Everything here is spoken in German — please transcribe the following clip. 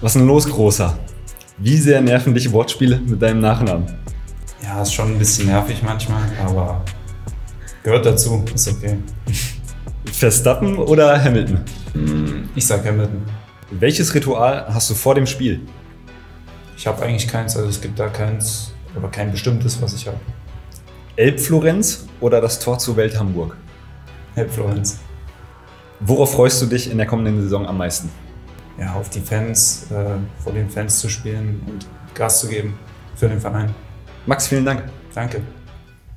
Was ist denn los, Großer? Wie sehr nerven dich Wortspiele mit deinem Nachnamen? Ja, ist schon ein bisschen nervig manchmal, aber gehört dazu, ist okay. Verstappen oder Hamilton? Ich sag Hamilton. Welches Ritual hast du vor dem Spiel? Ich habe eigentlich keins, also es gibt da keins oder kein bestimmtes, was ich habe. Elbflorenz oder das Tor zur Welt Hamburg? Help Florenz. Worauf freust du dich in der kommenden Saison am meisten? Ja, auf die Fans, äh, vor den Fans zu spielen und Gas zu geben für den Verein. Max, vielen Dank. Danke.